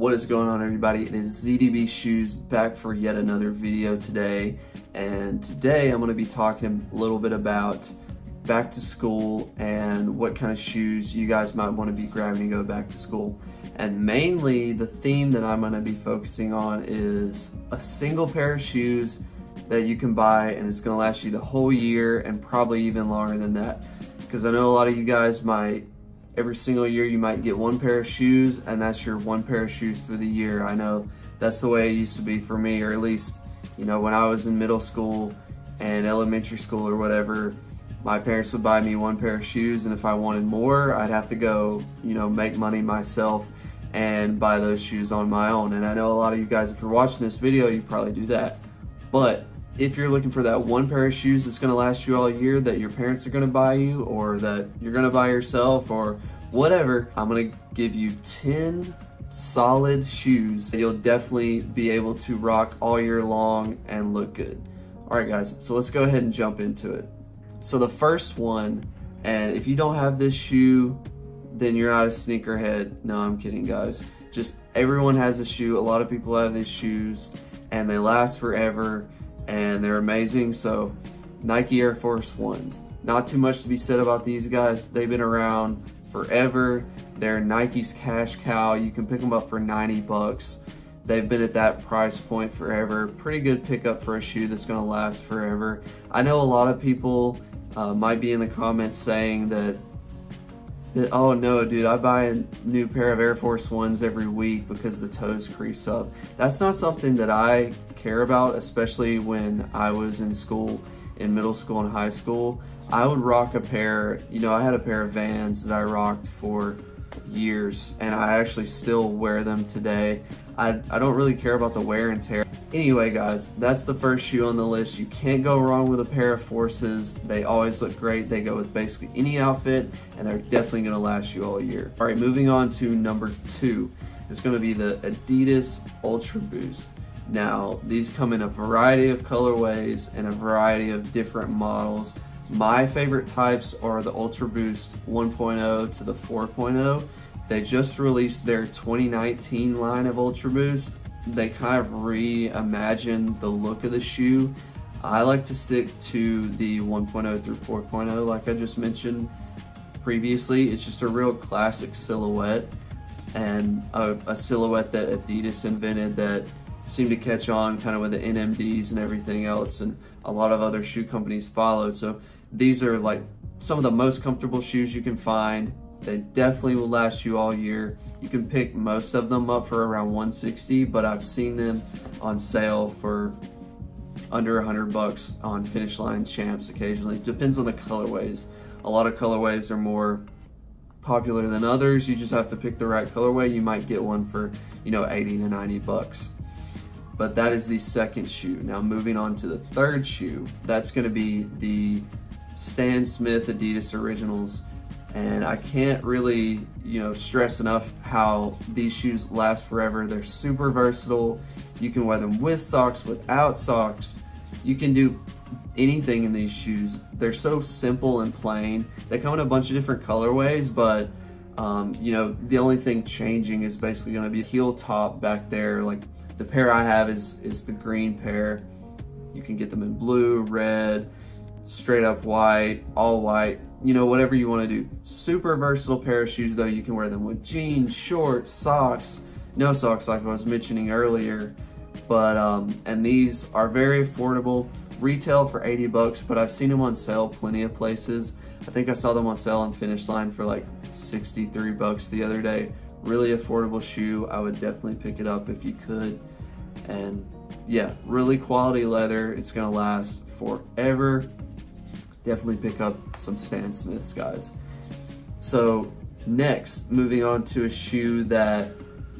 What is going on everybody? It is ZDB Shoes back for yet another video today. And today I'm gonna to be talking a little bit about back to school and what kind of shoes you guys might wanna be grabbing to go back to school. And mainly the theme that I'm gonna be focusing on is a single pair of shoes that you can buy and it's gonna last you the whole year and probably even longer than that. Because I know a lot of you guys might every single year you might get one pair of shoes and that's your one pair of shoes for the year. I know that's the way it used to be for me, or at least, you know, when I was in middle school and elementary school or whatever, my parents would buy me one pair of shoes and if I wanted more, I'd have to go, you know, make money myself and buy those shoes on my own. And I know a lot of you guys, if you're watching this video, you probably do that. But if you're looking for that one pair of shoes that's gonna last you all year that your parents are gonna buy you or that you're gonna buy yourself or whatever, I'm gonna give you 10 solid shoes that you'll definitely be able to rock all year long and look good. All right guys, so let's go ahead and jump into it. So the first one, and if you don't have this shoe, then you're not a sneakerhead. No, I'm kidding guys. Just everyone has a shoe. A lot of people have these shoes and they last forever and they're amazing. So Nike Air Force Ones. Not too much to be said about these guys. They've been around forever. They're Nike's cash cow. You can pick them up for 90 bucks. They've been at that price point forever. Pretty good pickup for a shoe that's gonna last forever. I know a lot of people uh, might be in the comments saying that that, oh no, dude, I buy a new pair of Air Force Ones every week because the toes crease up. That's not something that I care about, especially when I was in school, in middle school and high school. I would rock a pair, you know, I had a pair of Vans that I rocked for years and I actually still wear them today. I, I don't really care about the wear and tear. Anyway guys, that's the first shoe on the list. You can't go wrong with a pair of Forces. They always look great. They go with basically any outfit and they're definitely gonna last you all year. All right, moving on to number two. It's gonna be the Adidas Ultra Boost. Now, these come in a variety of colorways and a variety of different models. My favorite types are the Ultra Boost 1.0 to the 4.0. They just released their 2019 line of Ultra Boost. They kind of reimagined the look of the shoe. I like to stick to the 1.0 through 4.0 like I just mentioned previously. It's just a real classic silhouette and a, a silhouette that Adidas invented that seemed to catch on kind of with the NMDs and everything else and a lot of other shoe companies followed. So these are like some of the most comfortable shoes you can find. They definitely will last you all year. You can pick most of them up for around 160, but I've seen them on sale for under 100 bucks on Finish Line Champs occasionally. Depends on the colorways. A lot of colorways are more popular than others. You just have to pick the right colorway. You might get one for, you know, 80 to 90 bucks. But that is the second shoe. Now moving on to the third shoe, that's gonna be the Stan Smith Adidas Originals. And I can't really, you know, stress enough how these shoes last forever. They're super versatile. You can wear them with socks, without socks. You can do anything in these shoes. They're so simple and plain. They come in a bunch of different colorways, but um, you know, the only thing changing is basically gonna be heel top back there. Like the pair I have is, is the green pair. You can get them in blue, red, straight up white, all white, you know, whatever you want to do. Super versatile pair of shoes though. You can wear them with jeans, shorts, socks, no socks like I was mentioning earlier. But, um, and these are very affordable. Retail for 80 bucks, but I've seen them on sale plenty of places. I think I saw them on sale on Finish Line for like 63 bucks the other day. Really affordable shoe. I would definitely pick it up if you could. And yeah, really quality leather. It's gonna last forever definitely pick up some Stan Smiths, guys. So next, moving on to a shoe that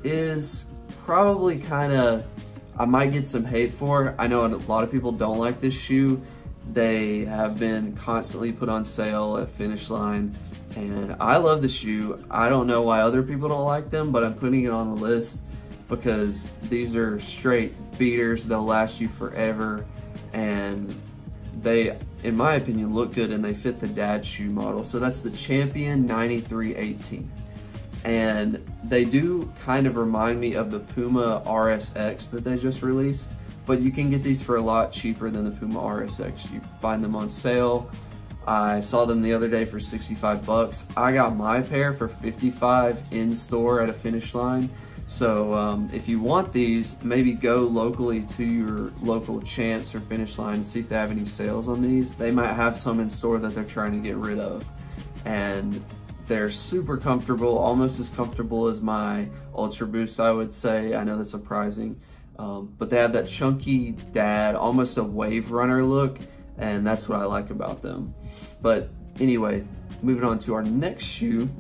is probably kind of, I might get some hate for. I know a lot of people don't like this shoe. They have been constantly put on sale at Finish Line and I love the shoe. I don't know why other people don't like them, but I'm putting it on the list because these are straight beaters. They'll last you forever and they, in my opinion, look good and they fit the dad shoe model. So that's the Champion 9318. and they do kind of remind me of the Puma RSX that they just released, but you can get these for a lot cheaper than the Puma RSX. You find them on sale. I saw them the other day for 65 bucks. I got my pair for 55 in store at a finish line. So um, if you want these, maybe go locally to your local Champs or Finish Line and see if they have any sales on these. They might have some in store that they're trying to get rid of. And they're super comfortable, almost as comfortable as my Ultra Boost, I would say. I know that's surprising. Um, but they have that chunky dad, almost a wave runner look, and that's what I like about them. But anyway, moving on to our next shoe,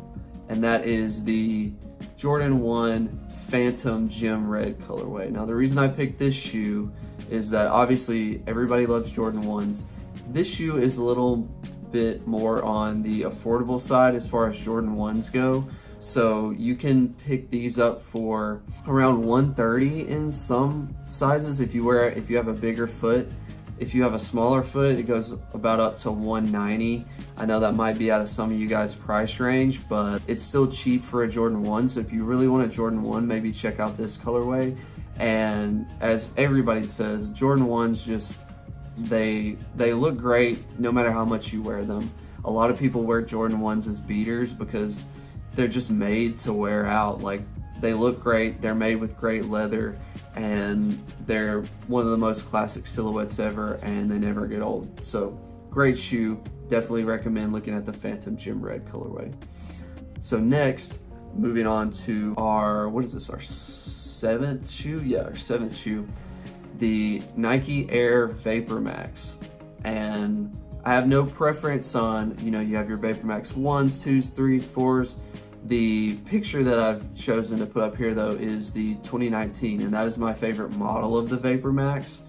and that is the Jordan 1 Phantom Gym Red colorway. Now the reason I picked this shoe is that obviously everybody loves Jordan 1s. This shoe is a little bit more on the affordable side as far as Jordan 1s go. So you can pick these up for around 130 in some sizes if you wear if you have a bigger foot. If you have a smaller foot, it goes about up to 190. I know that might be out of some of you guys' price range, but it's still cheap for a Jordan 1. So if you really want a Jordan 1, maybe check out this colorway. And as everybody says, Jordan 1s just they they look great no matter how much you wear them. A lot of people wear Jordan 1s as beaters because they're just made to wear out. Like they look great, they're made with great leather, and they're one of the most classic silhouettes ever and they never get old. So great shoe, definitely recommend looking at the Phantom Gym Red colorway. So next, moving on to our, what is this, our seventh shoe? Yeah, our seventh shoe the Nike Air Vapor Max. And I have no preference on, you know, you have your Vapor Max 1s, 2s, 3s, 4s. The picture that I've chosen to put up here though is the 2019 and that is my favorite model of the Vapor Max.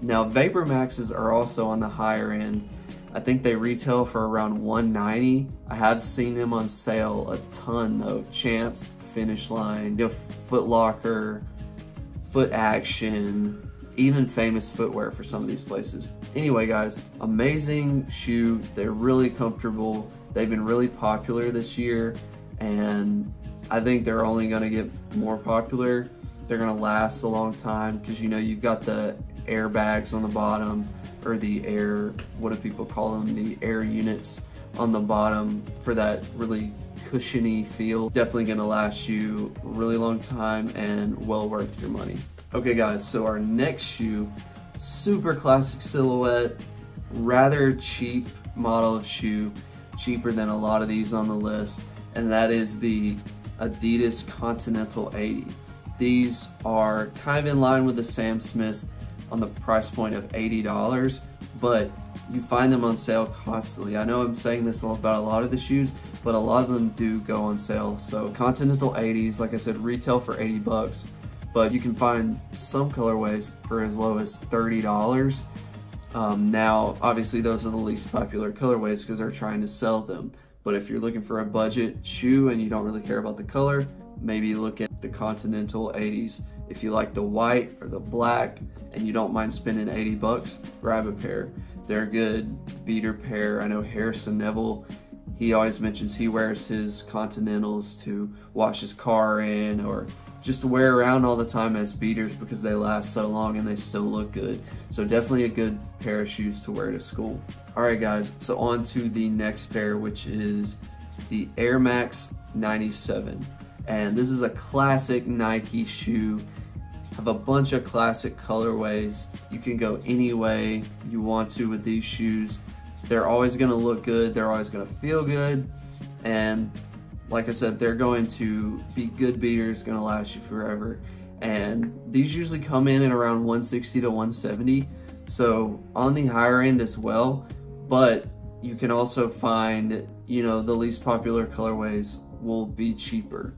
Now Vapor Maxes are also on the higher end. I think they retail for around 190. I have seen them on sale a ton though. Champs, Finish Line, you know, Foot Locker, Foot Action, even famous footwear for some of these places. Anyway, guys, amazing shoe. They're really comfortable. They've been really popular this year, and I think they're only gonna get more popular. They're gonna last a long time because you know, you've got the airbags on the bottom or the air, what do people call them? The air units on the bottom for that really cushiony feel. Definitely gonna last you a really long time and well worth your money. Okay guys, so our next shoe, super classic silhouette, rather cheap model of shoe, cheaper than a lot of these on the list, and that is the Adidas Continental 80. These are kind of in line with the Stan Smiths on the price point of $80, but you find them on sale constantly. I know I'm saying this about a lot of the shoes, but a lot of them do go on sale. So Continental 80s, like I said, retail for 80 bucks but you can find some colorways for as low as $30. Um, now, obviously those are the least popular colorways because they're trying to sell them. But if you're looking for a budget shoe and you don't really care about the color, maybe look at the Continental 80s. If you like the white or the black and you don't mind spending 80 bucks, grab a pair. They're a good beater pair. I know Harrison Nevel, he always mentions he wears his Continentals to wash his car in or just to wear around all the time as beaters because they last so long and they still look good. So definitely a good pair of shoes to wear to school. All right guys, so on to the next pair, which is the Air Max 97. And this is a classic Nike shoe. Have a bunch of classic colorways. You can go any way you want to with these shoes. They're always gonna look good. They're always gonna feel good. And like I said, they're going to be good beaters, gonna last you forever. And these usually come in at around 160 to 170. So on the higher end as well, but you can also find, you know, the least popular colorways will be cheaper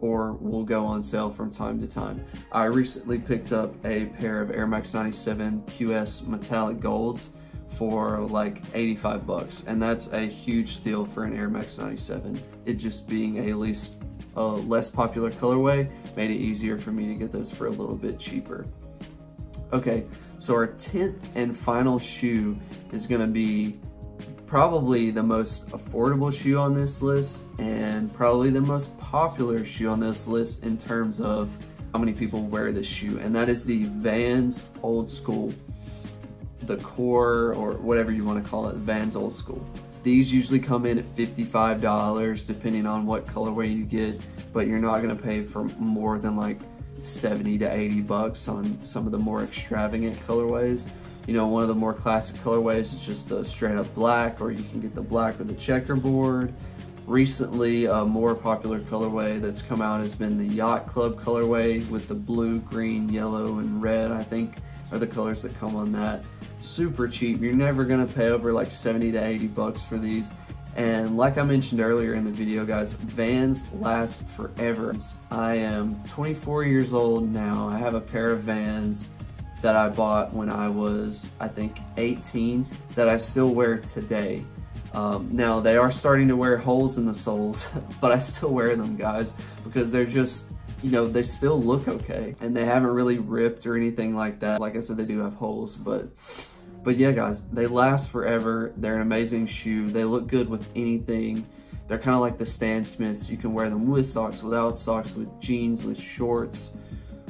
or will go on sale from time to time. I recently picked up a pair of Air Max 97 QS metallic golds for like 85 bucks and that's a huge steal for an Air Max 97. It just being a least a less popular colorway made it easier for me to get those for a little bit cheaper. Okay, so our 10th and final shoe is gonna be probably the most affordable shoe on this list and probably the most popular shoe on this list in terms of how many people wear this shoe. And that is the Vans Old Skool, the core or whatever you want to call it, Vans Old Skool. These usually come in at $55 depending on what colorway you get, but you're not gonna pay for more than like 70 to 80 bucks on some of the more extravagant colorways. You know, one of the more classic colorways is just the straight up black, or you can get the black with the checkerboard. Recently, a more popular colorway that's come out has been the Yacht Club colorway with the blue, green, yellow, and red, I think are the colors that come on that. Super cheap. You're never gonna pay over like 70 to 80 bucks for these. And like I mentioned earlier in the video, guys, Vans last forever. I am 24 years old now. I have a pair of Vans that I bought when I was, I think, 18 that I still wear today. Um, now, they are starting to wear holes in the soles, but I still wear them, guys, because they're just, you know, they still look okay. And they haven't really ripped or anything like that. Like I said, they do have holes, but... But yeah, guys, they last forever. They're an amazing shoe. They look good with anything. They're kind of like the Stan Smiths. You can wear them with socks, without socks, with jeans, with shorts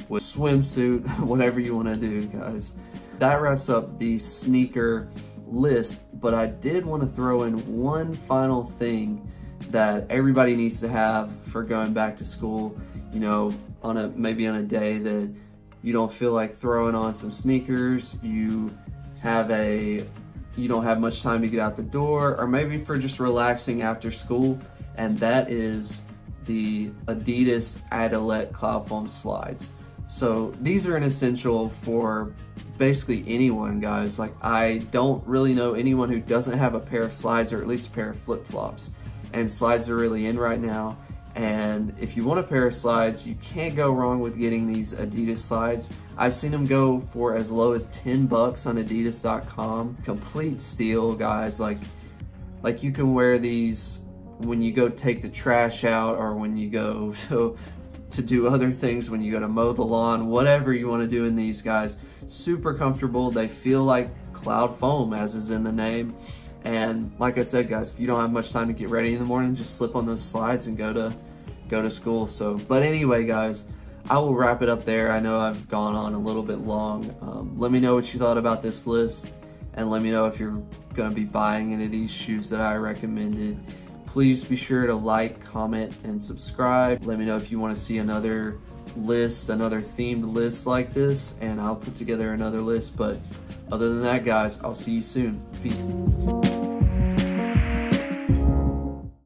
with swimsuit, whatever you want to do, guys. That wraps up the sneaker list, but I did want to throw in one final thing that everybody needs to have for going back to school, you know, on a maybe on a day that you don't feel like throwing on some sneakers, you have a you don't have much time to get out the door, or maybe for just relaxing after school, and that is the Adidas Adilette Cloud Foam Slides. So these are an essential for basically anyone, guys. Like I don't really know anyone who doesn't have a pair of slides or at least a pair of flip-flops. And slides are really in right now. And if you want a pair of slides, you can't go wrong with getting these Adidas slides. I've seen them go for as low as 10 bucks on adidas.com. Complete steal, guys. Like, like you can wear these when you go take the trash out or when you go to to do other things when you go to mow the lawn, whatever you want to do in these guys. Super comfortable. They feel like cloud foam as is in the name. And like I said, guys, if you don't have much time to get ready in the morning, just slip on those slides and go to go to school. So, but anyway, guys, I will wrap it up there. I know I've gone on a little bit long. Um, let me know what you thought about this list and let me know if you're going to be buying any of these shoes that I recommended. Please be sure to like, comment, and subscribe. Let me know if you want to see another list, another themed list like this, and I'll put together another list. But other than that, guys, I'll see you soon. Peace.